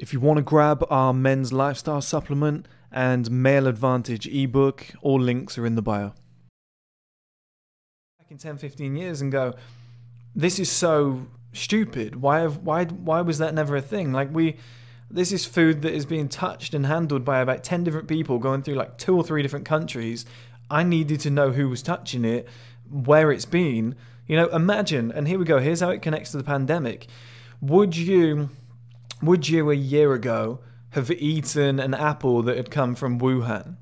If you want to grab our men's lifestyle supplement and male advantage ebook, all links are in the bio. Back in 10, 15 years and go, this is so stupid. Why have, why why was that never a thing? Like we this is food that is being touched and handled by about 10 different people going through like two or three different countries. I needed to know who was touching it, where it's been. You know, imagine, and here we go, here's how it connects to the pandemic. Would you would you a year ago have eaten an apple that had come from Wuhan?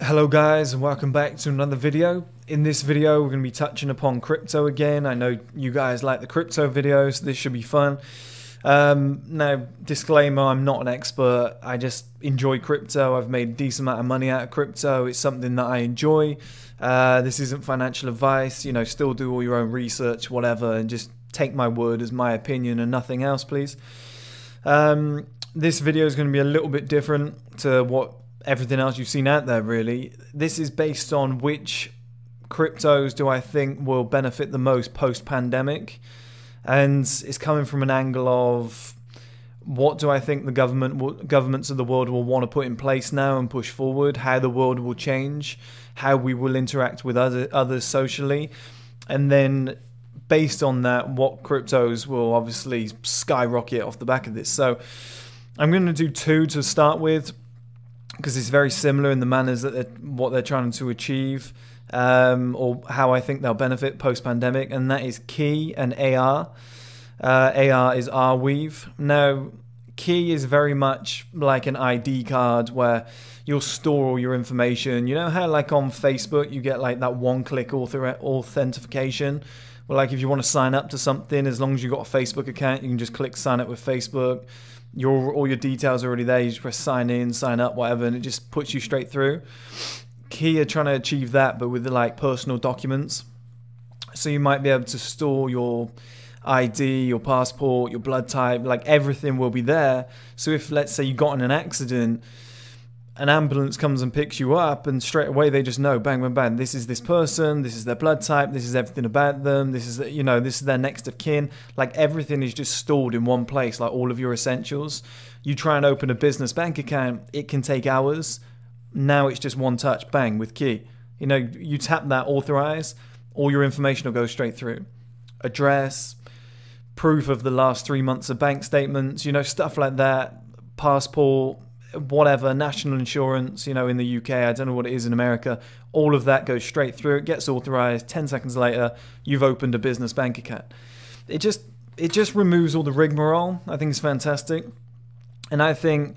Hello guys and welcome back to another video. In this video we're going to be touching upon crypto again. I know you guys like the crypto videos, so this should be fun. Um, now, disclaimer, I'm not an expert. I just enjoy crypto. I've made a decent amount of money out of crypto. It's something that I enjoy. Uh, this isn't financial advice. You know, still do all your own research, whatever, and just take my word as my opinion and nothing else, please. Um, this video is going to be a little bit different to what everything else you've seen out there, really. This is based on which cryptos do I think will benefit the most post pandemic and it's coming from an angle of what do I think the government governments of the world will want to put in place now and push forward, how the world will change, how we will interact with other others socially, and then based on that, what cryptos will obviously skyrocket off the back of this. So I'm going to do two to start with because it's very similar in the manners that they're, what they're trying to achieve um, or how I think they'll benefit post pandemic, and that is Key and AR. Uh, AR is Weave. Now, Key is very much like an ID card where you'll store all your information. You know how, like on Facebook, you get like that one click author- authentication? Well, like if you want to sign up to something, as long as you've got a Facebook account, you can just click sign up with Facebook. Your all your details are already there. You just press sign in, sign up, whatever, and it just puts you straight through. Key are trying to achieve that, but with like personal documents. So you might be able to store your ID, your passport, your blood type, like everything will be there. So if let's say you got in an accident, an ambulance comes and picks you up, and straight away they just know, bang, bang, bang, this is this person, this is their blood type, this is everything about them, this is you know, this is their next of kin. Like everything is just stored in one place, like all of your essentials. You try and open a business bank account, it can take hours now it's just one touch, bang, with key. You know, you tap that authorize, all your information will go straight through. Address, proof of the last three months of bank statements, you know, stuff like that, passport, whatever, national insurance, you know, in the UK, I don't know what it is in America, all of that goes straight through, it gets authorized, 10 seconds later, you've opened a business bank account. It just it just removes all the rigmarole. I think it's fantastic. And I think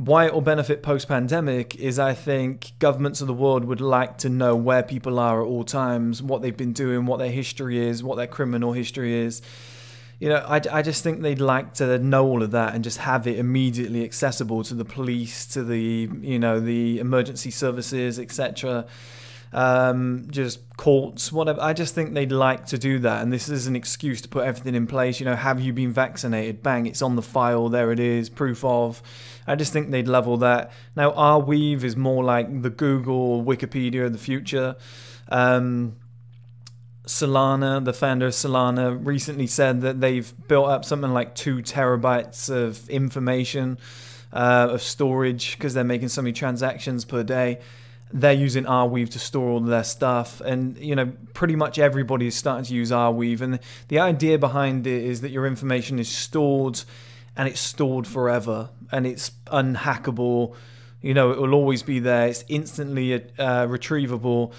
why it will benefit post pandemic is I think governments of the world would like to know where people are at all times, what they've been doing, what their history is, what their criminal history is. You know, I, I just think they'd like to know all of that and just have it immediately accessible to the police, to the, you know, the emergency services, etc um, just courts, whatever. I just think they'd like to do that, and this is an excuse to put everything in place. You know, have you been vaccinated? Bang, it's on the file. There it is, proof of. I just think they'd level that. Now, our Arweave is more like the Google, Wikipedia of the future. Um, Solana, the founder of Solana, recently said that they've built up something like two terabytes of information uh, of storage because they're making so many transactions per day they're using Arweave to store all their stuff, and you know pretty much everybody is starting to use Arweave. And the idea behind it is that your information is stored, and it's stored forever, and it's unhackable. You know, it will always be there. It's instantly uh, retrievable.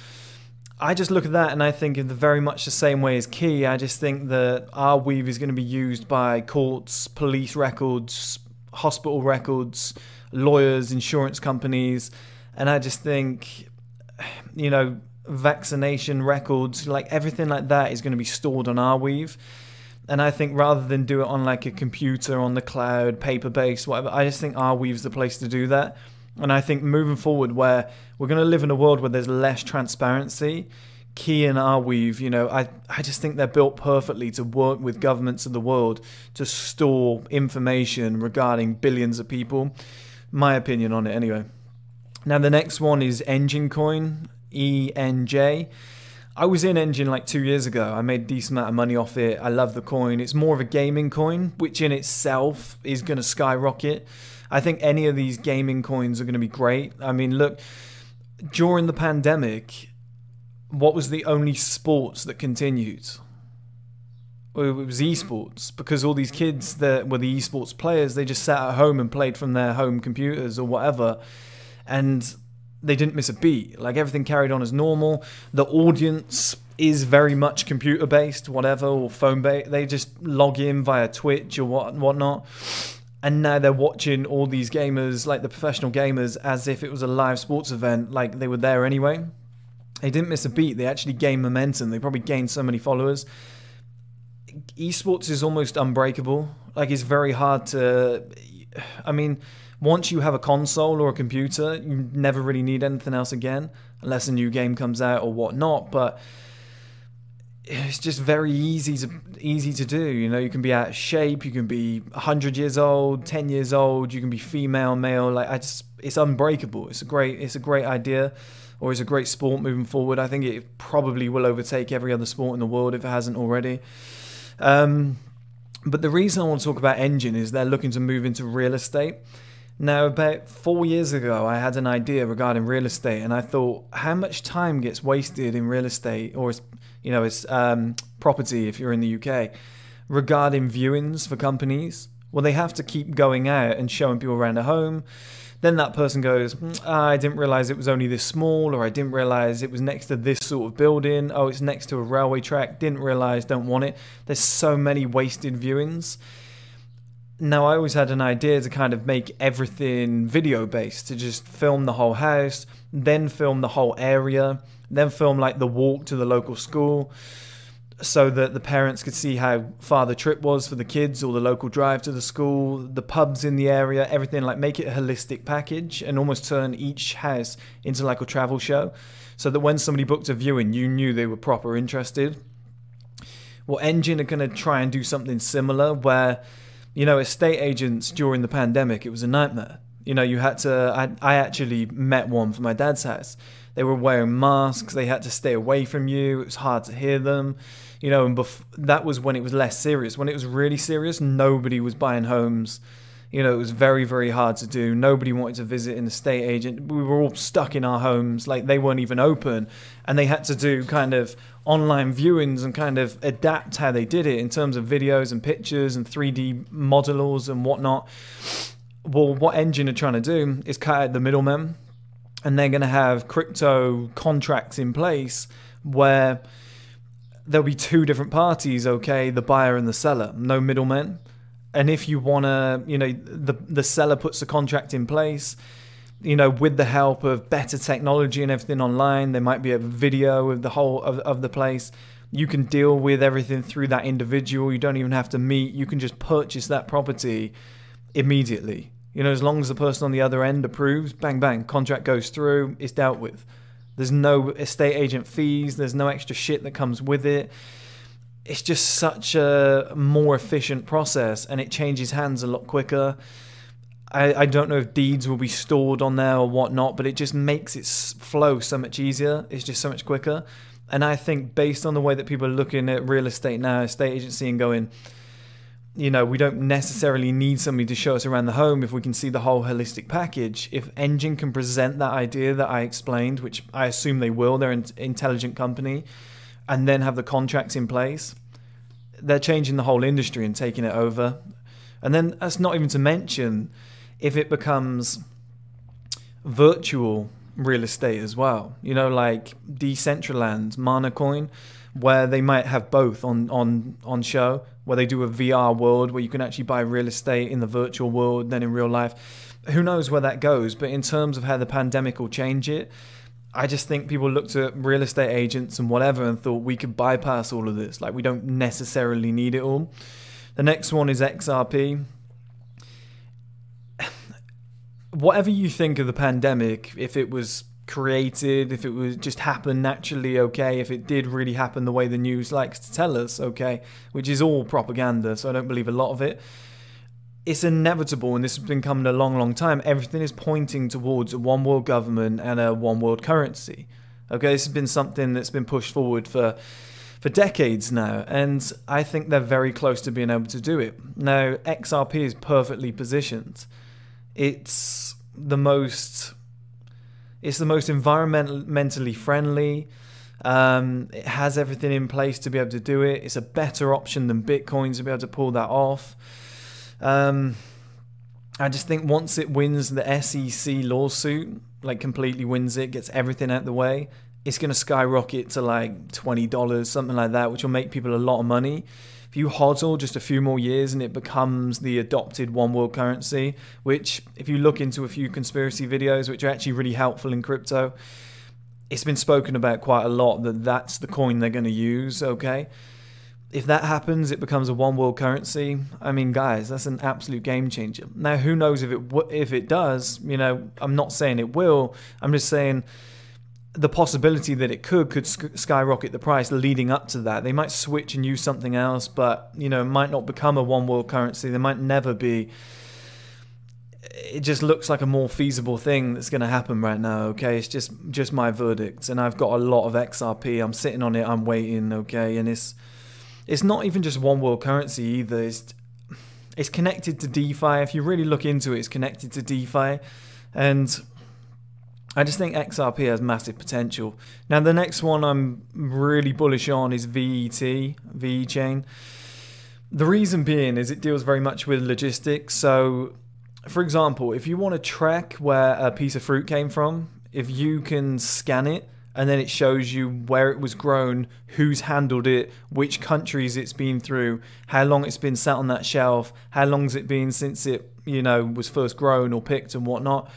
I just look at that and I think in the very much the same way as Key. I just think that Arweave is going to be used by courts, police records, hospital records, lawyers, insurance companies and I just think, you know, vaccination records, like everything like that is going to be stored on Arweave. And I think rather than do it on like a computer on the cloud, paper based, whatever, I just think Arweave's the place to do that. And I think moving forward, where we're going to live in a world where there's less transparency, Key and Arweave, you know, I, I just think they're built perfectly to work with governments of the world to store information regarding billions of people. My opinion on it, anyway. Now the next one is Enjin Coin. E N J. I was in Engine like two years ago. I made a decent amount of money off it. I love the coin. It's more of a gaming coin, which in itself is going to skyrocket. I think any of these gaming coins are going to be great. I mean, look, during the pandemic, what was the only sports that continued? Well, it was esports because all these kids that were the esports players, they just sat at home and played from their home computers or whatever, and they didn't miss a beat. Like everything carried on as normal. The audience is very much computer based, whatever, or phone based. They just log in via Twitch or what whatnot and now they're watching all these gamers, like the professional gamers, as if it was a live sports event, like they were there anyway. They didn't miss a beat. They actually gained momentum. They probably gained so many followers. Esports is almost unbreakable. Like it's very hard to. I mean, once you have a console or a computer, you never really need anything else again, unless a new game comes out or whatnot. But it's just very easy to easy to do. You know, you can be out of shape, you can be hundred years old, ten years old, you can be female, male. Like I just, it's unbreakable. It's a great, it's a great idea, or it's a great sport moving forward. I think it probably will overtake every other sport in the world if it hasn't already. Um, but the reason I want to talk about Enjin is they're looking to move into real estate. Now, about four years ago, I had an idea regarding real estate, and I thought, how much time gets wasted in real estate, or you know, as um, property if you're in the UK, regarding viewings for companies? Well, they have to keep going out and showing people around a home. Then that person goes, ah, I didn't realize it was only this small, or I didn't realize it was next to this sort of building. Oh, it's next to a railway track. Didn't realize, don't want it. There's so many wasted viewings now I always had an idea to kind of make everything video based, to just film the whole house, then film the whole area, then film like the walk to the local school so that the parents could see how far the trip was for the kids or the local drive to the school, the pubs in the area, everything like make it a holistic package and almost turn each house into like a travel show so that when somebody booked a viewing, you knew they were proper interested. Well, Enjin are going to try and do something similar where you know, estate agents during the pandemic, it was a nightmare. You know, you had to. I, I actually met one for my dad's house. They were wearing masks. They had to stay away from you. It was hard to hear them. You know, and bef- that was when it was less serious. When it was really serious, nobody was buying homes. You know, it was very, very hard to do. Nobody wanted to visit an estate agent. We were all stuck in our homes. Like, they weren't even open. And they had to do kind of online viewings and kind of adapt how they did it in terms of videos and pictures and 3D modelers and whatnot. Well, what Enjin are trying to do is cut out the middlemen, and they're going to have crypto contracts in place where there'll be two different parties, okay, the buyer and the seller, no middlemen. And if you want to, you know, the the seller puts the contract in place you know, with the help of better technology and everything online, there might be a video of the whole of, of the place. You can deal with everything through that individual. You don't even have to meet. You can just purchase that property immediately. You know, as long as the person on the other end approves, bang, bang, contract goes through, it's dealt with. There's no estate agent fees, there's no extra shit that comes with it. It's just such a more efficient process and it changes hands a lot quicker. I, I don't know if deeds will be stored on there or whatnot, but it just makes it flow so much easier. It's just so much quicker. And I think based on the way that people are looking at real estate now, estate agency, and going, you know, we don't necessarily need somebody to show us around the home if we can see the whole holistic package. If Enjin can present that idea that I explained, which I assume they will, they're an intelligent company, and then have the contracts in place, they're changing the whole industry and taking it over. And then that's not even to mention if it becomes virtual real estate as well. You know, like Decentraland, Manacoin, where they might have both on on on show, where they do a VR world where you can actually buy real estate in the virtual world, then in real life. Who knows where that goes? But in terms of how the pandemic will change it, I just think people looked at real estate agents and whatever and thought we could bypass all of this. Like we don't necessarily need it all. The next one is XRP whatever you think of the pandemic, if it was created, if it was just happened naturally, okay, if it did really happen the way the news likes to tell us, okay, which is all propaganda, so I don't believe a lot of it. It's inevitable, and this has been coming a long, long time. Everything is pointing towards a one world government and a one world currency. Okay, this has been something that's been pushed forward for for decades now, and I think they're very close to being able to do it. Now, XRP is perfectly positioned. It's the most it's the most environmentally friendly. Um, it has everything in place to be able to do it. It's a better option than Bitcoin to be able to pull that off. Um, I just think once it wins the SEC lawsuit, like completely wins it, gets everything out the way, it's going to skyrocket to like $20, something like that, which will make people a lot of money. If you hodl just a few more years and it becomes the adopted one world currency, which, if you look into a few conspiracy videos, which are actually really helpful in crypto, it's been spoken about quite a lot that that's the coin they're going to use, okay? If that happens, it becomes a one world currency. I mean, guys, that's an absolute game changer. Now, who knows if it if it does? You know, I'm not saying it will. I'm just saying the possibility that it could could skyrocket the price leading up to that. They might switch and use something else, but you know, might not become a one world currency. There might never be. It just looks like a more feasible thing that's going to happen right now. Okay, it's just just my verdict, and I've got a lot of XRP. I'm sitting on it. I'm waiting. Okay, and it's it's not even just one world currency either. It's it's connected to DeFi. If you really look into it, it's connected to DeFi, and I just think XRP has massive potential. Now, the next one I'm really bullish on is VET, VeChain. The reason being is it deals very much with logistics. So, for example, if you want to track where a piece of fruit came from, if you can scan it and then it shows you where it was grown, who's handled it, which countries it's been through, how long it's been sat on that shelf, how long's it been since it, you know, was first grown or picked and whatnot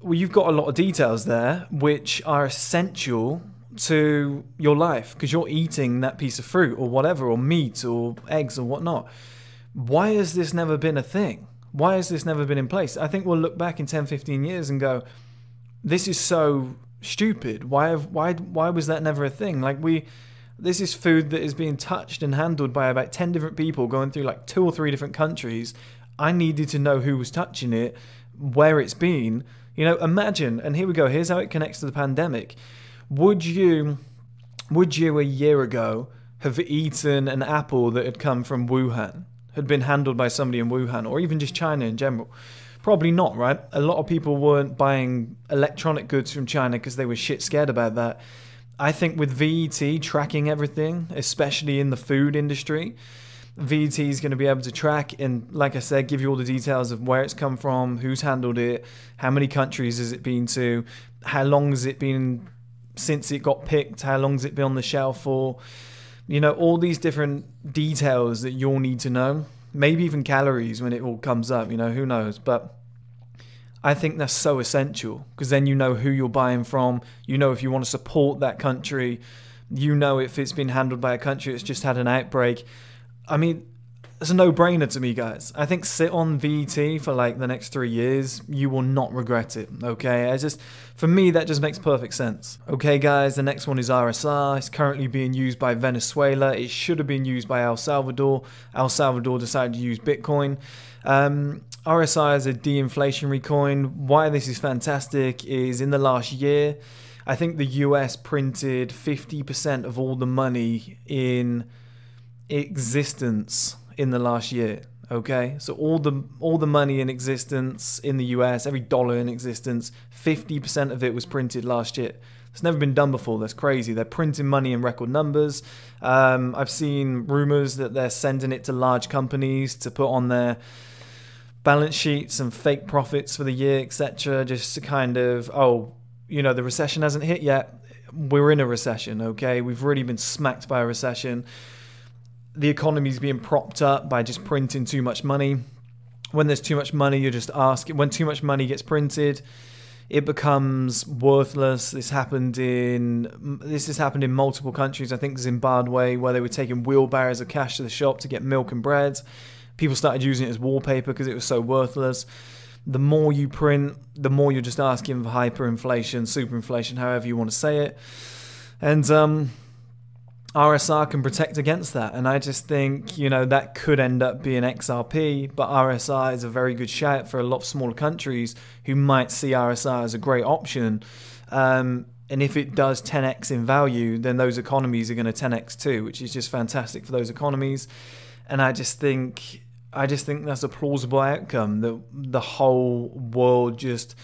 well, you've got a lot of details there which are essential to your life because you're eating that piece of fruit or whatever, or meat or eggs or whatnot. Why has this never been a thing? Why has this never been in place? I think we'll look back in 10, 15 years and go, this is so stupid. Why have, why why was that never a thing? Like we this is food that is being touched and handled by about 10 different people going through like two or three different countries. I needed to know who was touching it, where it's been, you know, imagine, and here we go. Here's how it connects to the pandemic. Would you, would you a year ago have eaten an apple that had come from Wuhan, had been handled by somebody in Wuhan, or even just China in general? Probably not, right? A lot of people weren't buying electronic goods from China because they were shit scared about that. I think with VET tracking everything, especially in the food industry, VET is going to be able to track and, like I said, give you all the details of where it's come from, who's handled it, how many countries has it been to, how long has it been since it got picked, how long has it been on the shelf for, you know, all these different details that you'll need to know. Maybe even calories when it all comes up, you know, who knows. But I think that's so essential because then you know who you're buying from, you know if you want to support that country, you know if it's been handled by a country that's just had an outbreak I mean, it's a no-brainer to me, guys. I think sit on VET for like the next three years. You will not regret it. Okay, I just for me that just makes perfect sense. Okay, guys, the next one is RSR. It's currently being used by Venezuela. It should have been used by El Salvador. El Salvador decided to use Bitcoin. Um, RSI is a de-inflationary coin. Why this is fantastic is in the last year, I think the US printed 50% of all the money in existence in the last year. Okay, so all the all the money in existence in the US, every dollar in existence, fifty percent of it was printed last year. It's never been done before. That's crazy. They're printing money in record numbers. Um, I've seen rumors that they're sending it to large companies to put on their balance sheets and fake profits for the year, etc. Just to kind of, oh, you know, the recession hasn't hit yet. We're in a recession. Okay, we've really been smacked by a recession the economy is being propped up by just printing too much money. When there's too much money, you're just asking. When too much money gets printed, it becomes worthless. This happened in this has happened in multiple countries. I think Zimbabwe, where they were taking wheelbarrows of cash to the shop to get milk and bread. People started using it as wallpaper because it was so worthless. The more you print, the more you're just asking for hyperinflation, superinflation, however you want to say it. And um, RSR can protect against that. And I just think, you know, that could end up being XRP, but RSR is a very good shout for a lot of smaller countries who might see RSR as a great option. Um, And if it does 10x in value, then those economies are going to 10x too, which is just fantastic for those economies. And I just think I just think that's a plausible outcome that the whole world just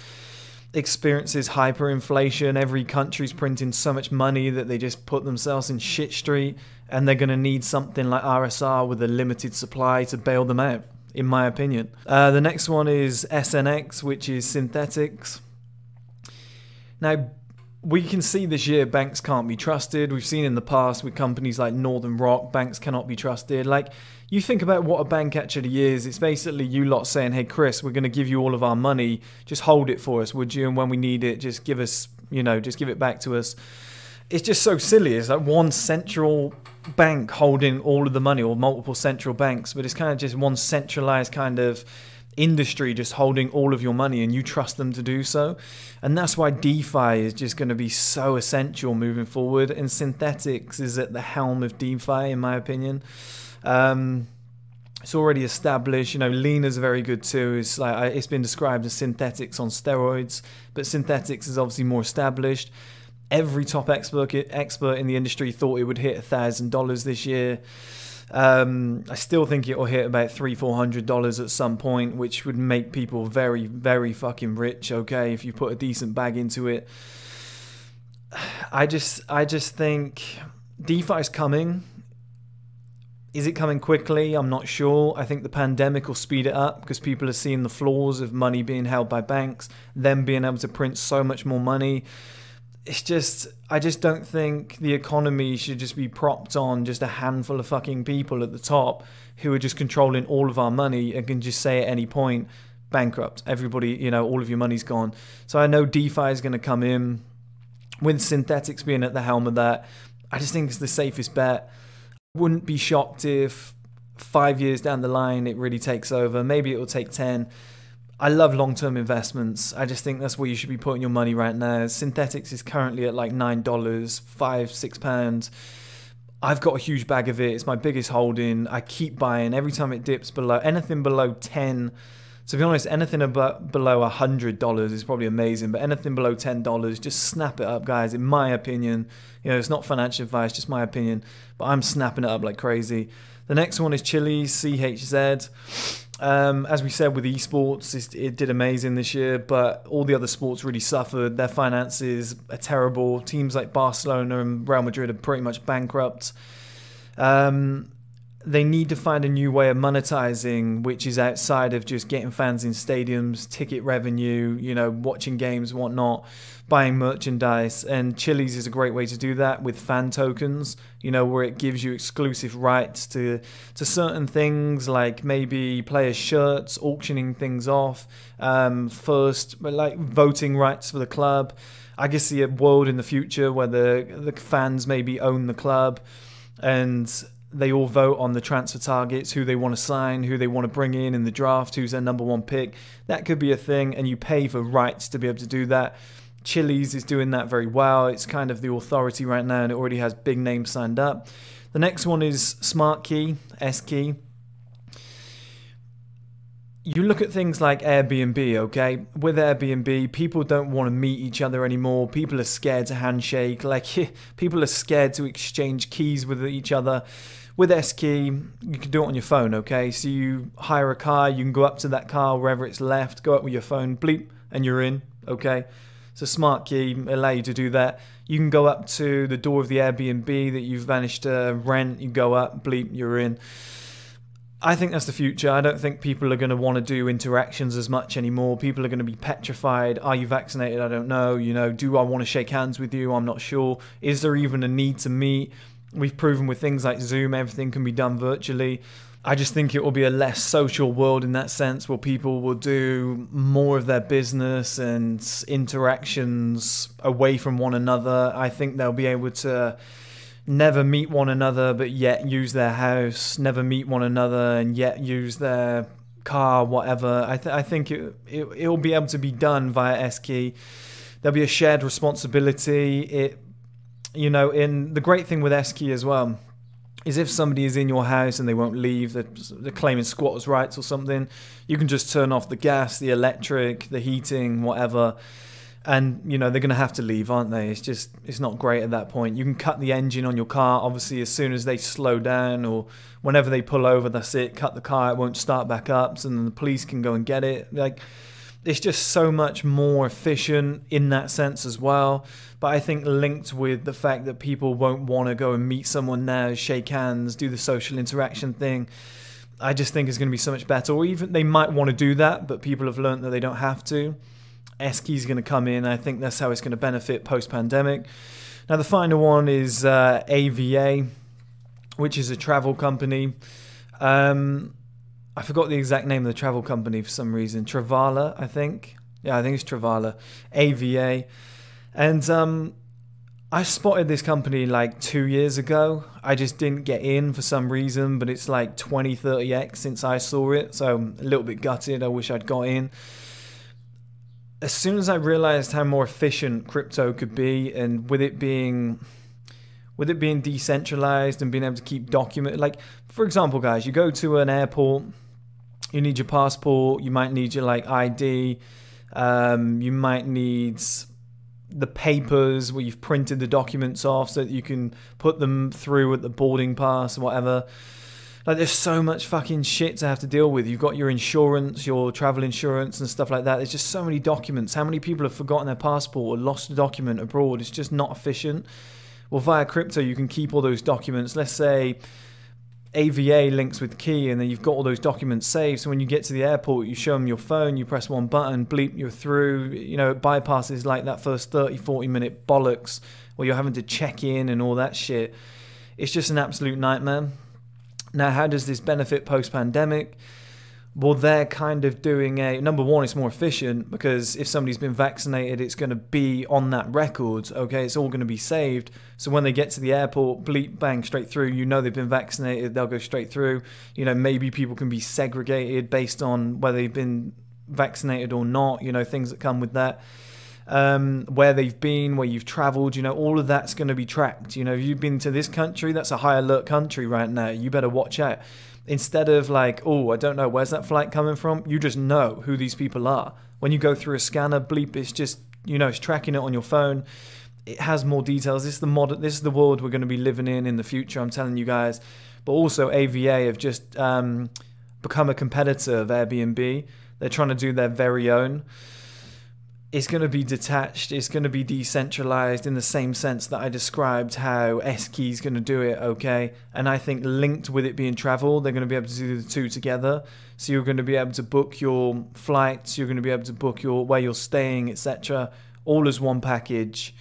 experiences hyperinflation. Every country's printing so much money that they just put themselves in shit street and they're going to need something like RSR with a limited supply to bail them out, in my opinion. Uh, the next one is SNX, which is Synthetix. Now, we can see this year banks can't be trusted. We've seen in the past with companies like Northern Rock, banks cannot be trusted. Like, you think about what a bank actually is. It's basically you lot saying, hey, Chris, we're going to give you all of our money. Just hold it for us, would you? And when we need it, just give us, you know, just give it back to us. It's just so silly. It's like one central bank holding all of the money or multiple central banks, but it's kind of just one centralized kind of industry just holding all of your money and you trust them to do so. And that's why DeFi is just going to be so essential moving forward. And Synthetix is at the helm of DeFi, in my opinion. Um, it's already established. You know, Lina's very good too. It's like it's been described as Synthetix on steroids, but Synthetix is obviously more established. Every top expert expert in the industry thought it would hit thousand dollars this year. Um, I still think it will hit about three, four hundred dollars at some point, which would make people very, very fucking rich. Okay, if you put a decent bag into it. I just, I just think DeFi is coming. Is it coming quickly? I'm not sure. I think the pandemic will speed it up because people are seeing the flaws of money being held by banks, them being able to print so much more money it's just I just don't think the economy should just be propped on just a handful of fucking people at the top who are just controlling all of our money and can just say at any point bankrupt. Everybody, you know, all of your money's gone. So I know DeFi is going to come in with Synthetix being at the helm of that. I just think it's the safest bet. Wouldn't be shocked if 5 years down the line it really takes over. Maybe it will take 10 I love long term investments. I just think that's where you should be putting your money right now. Synthetix is currently at like nine dollars, five, six pounds. I've got a huge bag of it. It's my biggest holding. I keep buying every time it dips below anything below ten. To be honest, anything about below a hundred dollars is probably amazing, but anything below ten dollars, just snap it up, guys. In my opinion, you know, it's not financial advice, just my opinion. But I'm snapping it up like crazy. The next one is Chiliz CHZ. Um, as we said with esports, it did amazing this year, but all the other sports really suffered. Their finances are terrible. Teams like Barcelona and Real Madrid are pretty much bankrupt. Um, they need to find a new way of monetizing, which is outside of just getting fans in stadiums, ticket revenue, you know, watching games, whatnot, buying merchandise. And Chiliz is a great way to do that with fan tokens, you know, where it gives you exclusive rights to to certain things, like maybe players' shirts, auctioning things off, um, first, like voting rights for the club. I guess a world in the future where the the fans maybe own the club and they all vote on the transfer targets, who they want to sign, who they want to bring in in the draft, who's their number one pick. That could be a thing, and you pay for rights to be able to do that. Chiliz is doing that very well. It's kind of the authority right now, and it already has big names signed up. The next one is Smart Key, S Key. You look at things like Airbnb, okay? With Airbnb, people don't want to meet each other anymore. People are scared to handshake. Like, people are scared to exchange keys with each other with S-Key, you can do it on your phone, okay? So you hire a car, you can go up to that car wherever it's left, go up with your phone, bleep, and you're in, okay? So smart key allow you to do that. You can go up to the door of the Airbnb that you've managed to rent, you go up, bleep, you're in. I think that's the future. I don't think people are going to want to do interactions as much anymore. People are going to be petrified. Are you vaccinated? I don't know. You know, do I want to shake hands with you? I'm not sure. Is there even a need to meet? We've proven with things like Zoom, everything can be done virtually. I just think it will be a less social world in that sense where people will do more of their business and interactions away from one another. I think they'll be able to never meet one another but yet use their house, never meet one another and yet use their car, whatever. I, th- I think it, it, it'll be able to be done via S-Key. There'll be a shared responsibility. It you know, in the great thing with S-Key as well is if somebody is in your house and they won't leave, they're, they're, claiming squatters' rights or something, you can just turn off the gas, the electric, the heating, whatever, and you know they're going to have to leave aren't they it's just it's not great at that point you can cut the engine on your car obviously as soon as they slow down or whenever they pull over that's it cut the car it won't start back up so then the police can go and get it like it's just so much more efficient in that sense as well but i think linked with the fact that people won't want to go and meet someone now shake hands do the social interaction thing I just think is going to be so much better. Or even they might want to do that, but people have learned that they don't have to. S-Key's going to come in. I think that's how it's going to benefit post pandemic. Now, the final one is uh, AVA, which is a travel company. Um, I forgot the exact name of the travel company for some reason. Travala, I think. Yeah, I think it's Travala. AVA. And um, I spotted this company like two years ago. I just didn't get in for some reason, but it's like 20, 30x since I saw it. So I'm a little bit gutted. I wish I'd got in as soon as I realized how more efficient crypto could be, and with it being with it being decentralized and being able to keep document like for example guys you go to an airport you need your passport you might need your like id um, you might need the papers where you've printed the documents off so that you can put them through at the boarding pass or whatever like there's so much fucking shit to have to deal with. You've got your insurance, your travel insurance and stuff like that. There's just so many documents. How many people have forgotten their passport or lost a document abroad? It's just not efficient. Well, via crypto, you can keep all those documents. Let's say AVA links with Key, and then you've got all those documents saved. So when you get to the airport, you show them your phone, you press one button, bleep, you're through. You know, it bypasses like that first 30, 40 minute bollocks where you're having to check in and all that shit. It's just an absolute nightmare. Now, how does this benefit post pandemic? Well, they're kind of doing a number one, it's more efficient because if somebody's been vaccinated, it's going to be on that record. Okay, it's all going to be saved. So when they get to the airport, bleep, bang, straight through, you know they've been vaccinated, they'll go straight through. You know, maybe people can be segregated based on whether they've been vaccinated or not, you know, things that come with that um, where they've been, where you've traveled, you know, all of that's going to be tracked. You know, if you've been to this country, that's a high alert country right now. You better watch out. Instead of like, oh, I don't know, where's that flight coming from? You just know who these people are. When you go through a scanner, bleep, it's just, you know, it's tracking it on your phone. It has more details. This is the modern, this is the world we're going to be living in in the future. I'm telling you guys. But also, AVA have just um, become a competitor of Airbnb. They're trying to do their very own it's going to be detached, it's going to be decentralized in the same sense that I described how S-Key is going to do it, okay? And I think linked with it being travel, they're going to be able to do the two together. So you're going to be able to book your flights, you're going to be able to book your where you're staying, etc., all as one package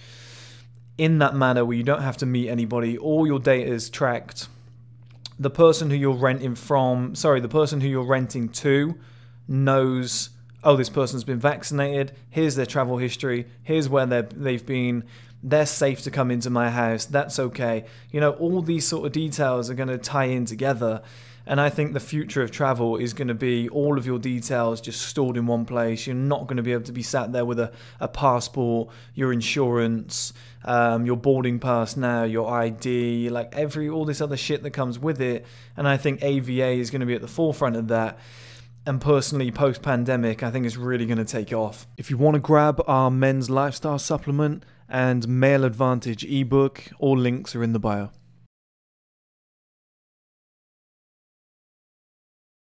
in that manner where you don't have to meet anybody, all your data is tracked. The person who you're renting from, sorry, the person who you're renting to knows oh, this person's been vaccinated, here's their travel history, here's where they've been, they're safe to come into my house, that's okay. You know, all these sort of details are going to tie in together. And I think the future of travel is going to be all of your details just stored in one place. You're not going to be able to be sat there with a, a passport, your insurance, um, your boarding pass now, your ID, like every all this other shit that comes with it. And I think AVA is going to be at the forefront of that and personally post pandemic i think it's really going to take off. If you want to grab our men's lifestyle supplement and male advantage ebook all links are in the bio